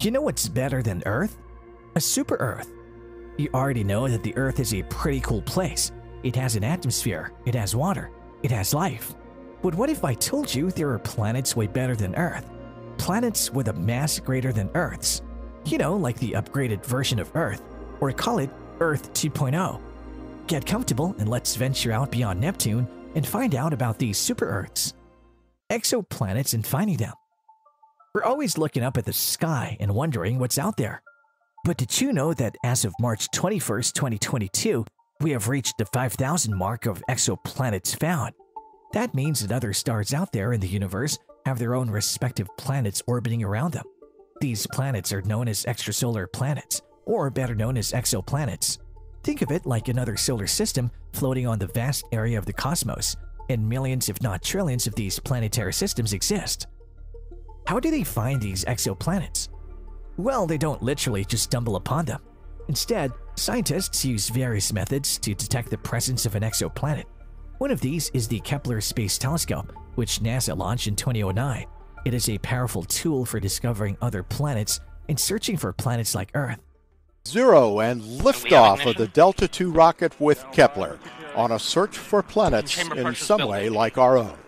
You know what's better than Earth? A super Earth. You already know that the Earth is a pretty cool place. It has an atmosphere, it has water, it has life. But what if I told you there are planets way better than Earth? Planets with a mass greater than Earth's. You know, like the upgraded version of Earth, or call it Earth 2.0. Get comfortable and let's venture out beyond Neptune and find out about these super Earths, exoplanets, and finding them. We're always looking up at the sky and wondering what's out there. But did you know that as of March 21st, 2022, we have reached the 5,000 mark of exoplanets found? That means that other stars out there in the universe have their own respective planets orbiting around them. These planets are known as extrasolar planets, or better known as exoplanets. Think of it like another solar system floating on the vast area of the cosmos, and millions, if not trillions, of these planetary systems exist. How do they find these exoplanets? Well, they don't literally just stumble upon them. Instead, scientists use various methods to detect the presence of an exoplanet. One of these is the Kepler Space Telescope, which NASA launched in 2009. It is a powerful tool for discovering other planets and searching for planets like Earth. Zero and liftoff of the Delta II rocket with Kepler on a search for planets in some way like our own.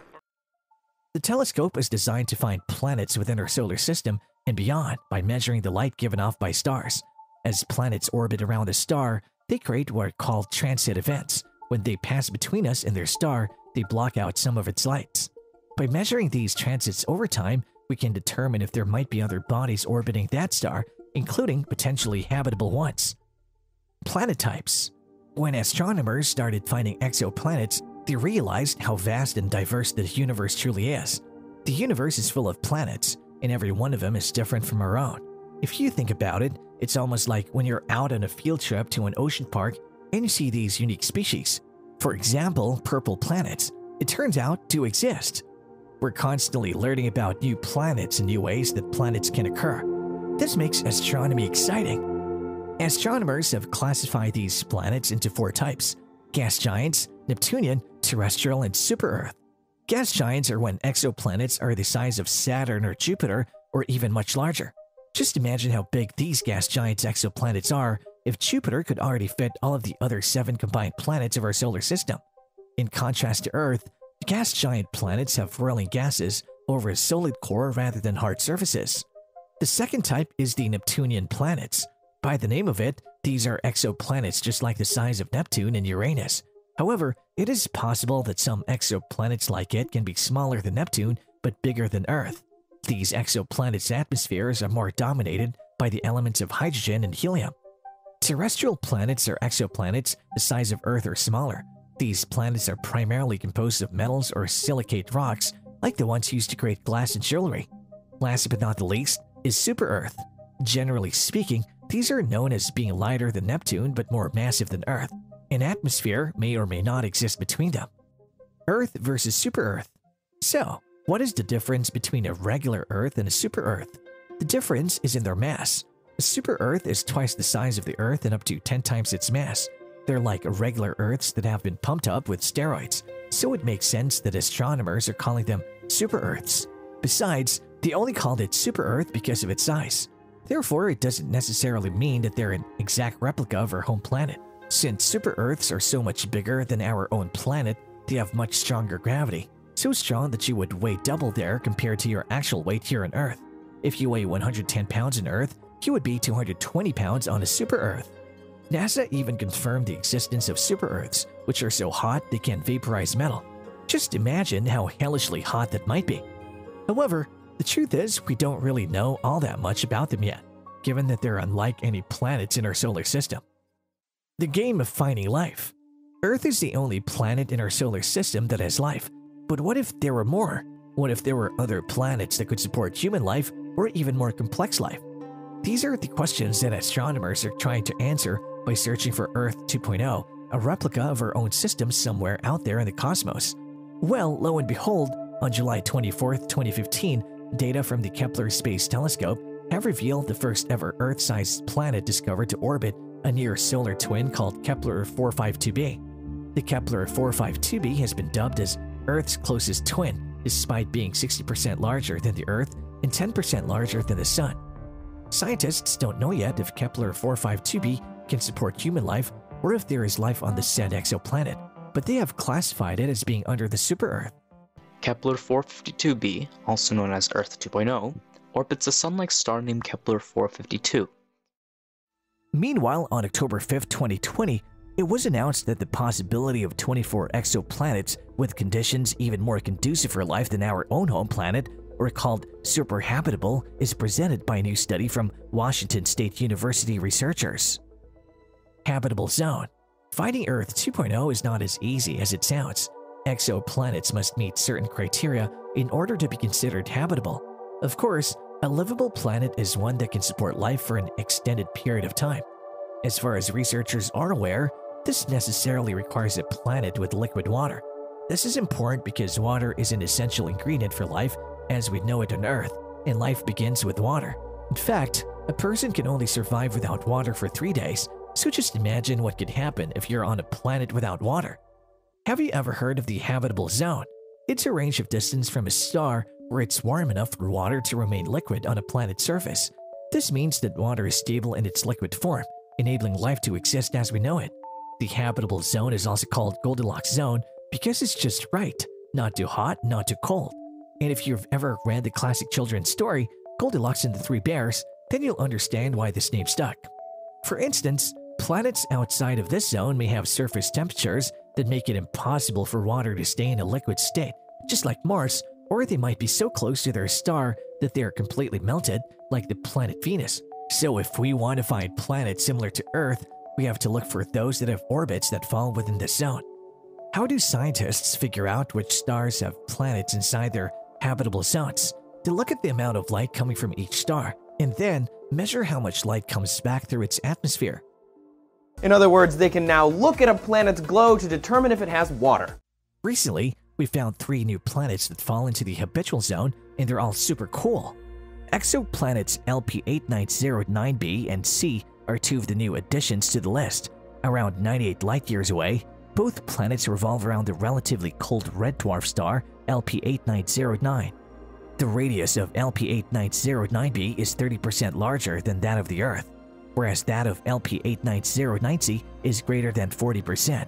The telescope is designed to find planets within our solar system and beyond by measuring the light given off by stars. As planets orbit around a star, they create what are called transit events. When they pass between us and their star, they block out some of its lights. By measuring these transits over time, we can determine if there might be other bodies orbiting that star, including potentially habitable ones. Planet types. When astronomers started finding exoplanets, they realized how vast and diverse the universe truly is. The universe is full of planets, and every one of them is different from our own. If you think about it, it's almost like when you're out on a field trip to an ocean park and you see these unique species. For example, purple planets. It turns out to exist. We're constantly learning about new planets and new ways that planets can occur. This makes astronomy exciting. Astronomers have classified these planets into four types gas giants, Neptunian, terrestrial, and super Earth. Gas giants are when exoplanets are the size of Saturn or Jupiter, or even much larger. Just imagine how big these gas giants exoplanets are if Jupiter could already fit all of the other seven combined planets of our solar system. In contrast to Earth, gas giant planets have whirling gases over a solid core rather than hard surfaces. The second type is the Neptunian planets. By the name of it, these are exoplanets just like the size of Neptune and Uranus. However, it is possible that some exoplanets like it can be smaller than Neptune but bigger than Earth. These exoplanets' atmospheres are more dominated by the elements of hydrogen and helium. Terrestrial planets are exoplanets the size of Earth or smaller. These planets are primarily composed of metals or silicate rocks, like the ones used to create glass and jewelry. Last but not the least is Super Earth. Generally speaking, these are known as being lighter than Neptune but more massive than Earth. An atmosphere may or may not exist between them. Earth versus Super Earth. So, what is the difference between a regular Earth and a Super Earth? The difference is in their mass. A super Earth is twice the size of the Earth and up to 10 times its mass. They're like regular Earths that have been pumped up with steroids, so it makes sense that astronomers are calling them super Earths. Besides, they only called it super Earth because of its size. Therefore, it doesn't necessarily mean that they're an exact replica of our home planet. Since super Earths are so much bigger than our own planet, they have much stronger gravity, so strong that you would weigh double there compared to your actual weight here on Earth. If you weigh 110 pounds on Earth, you would be 220 pounds on a super Earth. NASA even confirmed the existence of super Earths, which are so hot they can vaporize metal. Just imagine how hellishly hot that might be. However, the truth is, we don't really know all that much about them yet, given that they're unlike any planets in our solar system. The game of finding life. Earth is the only planet in our solar system that has life. But what if there were more? What if there were other planets that could support human life or even more complex life? These are the questions that astronomers are trying to answer by searching for Earth 2.0, a replica of our own system somewhere out there in the cosmos. Well, lo and behold, on July 24, 2015, data from the Kepler Space Telescope have revealed the first ever Earth sized planet discovered to orbit a near solar twin called Kepler 452b. The Kepler 452b has been dubbed as Earth's closest twin, despite being 60% larger than the Earth and 10% larger than the Sun. Scientists don't know yet if Kepler 452b can support human life or if there is life on the said exoplanet, but they have classified it as being under the super Earth. Kepler 452b, also known as Earth 2.0, orbits a sun-like star named Kepler 452. Meanwhile, on October 5, 2020, it was announced that the possibility of 24 exoplanets with conditions even more conducive for life than our own home planet, or called superhabitable, is presented by a new study from Washington State University researchers. Habitable Zone Finding Earth 2.0 is not as easy as it sounds. Exoplanets must meet certain criteria in order to be considered habitable. Of course, a livable planet is one that can support life for an extended period of time. As far as researchers are aware, this necessarily requires a planet with liquid water. This is important because water is an essential ingredient for life as we know it on Earth, and life begins with water. In fact, a person can only survive without water for three days, so just imagine what could happen if you're on a planet without water. Have you ever heard of the habitable zone? It's a range of distance from a star where it's warm enough for water to remain liquid on a planet's surface. This means that water is stable in its liquid form, enabling life to exist as we know it. The habitable zone is also called Goldilocks zone because it's just right, not too hot, not too cold. And if you've ever read the classic children's story, Goldilocks and the Three Bears, then you'll understand why this name stuck. For instance, planets outside of this zone may have surface temperatures that make it impossible for water to stay in a liquid state, just like Mars, or they might be so close to their star that they are completely melted, like the planet Venus. So if we want to find planets similar to Earth, we have to look for those that have orbits that fall within this zone. How do scientists figure out which stars have planets inside their habitable zones? They look at the amount of light coming from each star, and then measure how much light comes back through its atmosphere. In other words, they can now look at a planet's glow to determine if it has water. Recently, we found three new planets that fall into the habitual zone, and they're all super cool. Exoplanets LP8909b and C are two of the new additions to the list. Around 98 light years away, both planets revolve around the relatively cold red dwarf star LP8909. The radius of LP8909b is 30% larger than that of the Earth, whereas that of lp89090c is greater than 40%.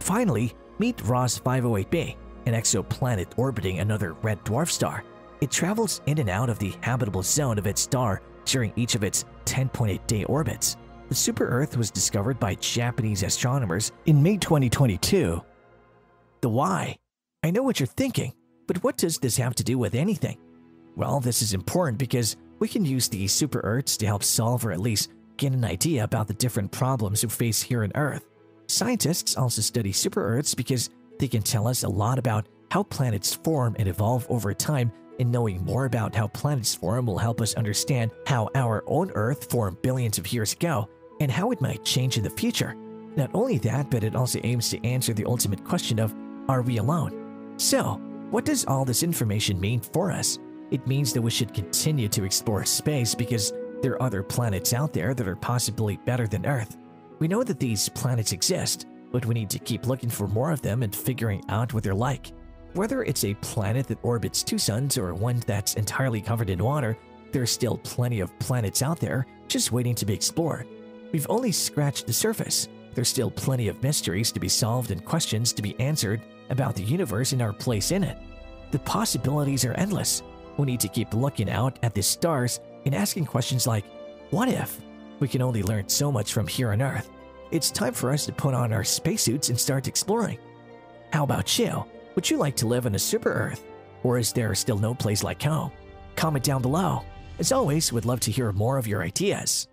Finally, Meet Ross 508b, an exoplanet orbiting another red dwarf star. It travels in and out of the habitable zone of its star during each of its 10.8 day orbits. The super Earth was discovered by Japanese astronomers in May 2022. The why? I know what you're thinking, but what does this have to do with anything? Well, this is important because we can use these super Earths to help solve or at least get an idea about the different problems we face here on Earth. Scientists also study super Earths because they can tell us a lot about how planets form and evolve over time, and knowing more about how planets form will help us understand how our own Earth formed billions of years ago and how it might change in the future. Not only that, but it also aims to answer the ultimate question of are we alone? So, what does all this information mean for us? It means that we should continue to explore space because there are other planets out there that are possibly better than Earth. We know that these planets exist, but we need to keep looking for more of them and figuring out what they're like. Whether it's a planet that orbits two suns or one that's entirely covered in water, there's still plenty of planets out there just waiting to be explored. We've only scratched the surface. There's still plenty of mysteries to be solved and questions to be answered about the universe and our place in it. The possibilities are endless. We need to keep looking out at the stars and asking questions like, what if? We can only learn so much from here on Earth. It's time for us to put on our spacesuits and start exploring. How about you? Would you like to live on a super Earth? Or is there still no place like home? Comment down below. As always, we'd love to hear more of your ideas.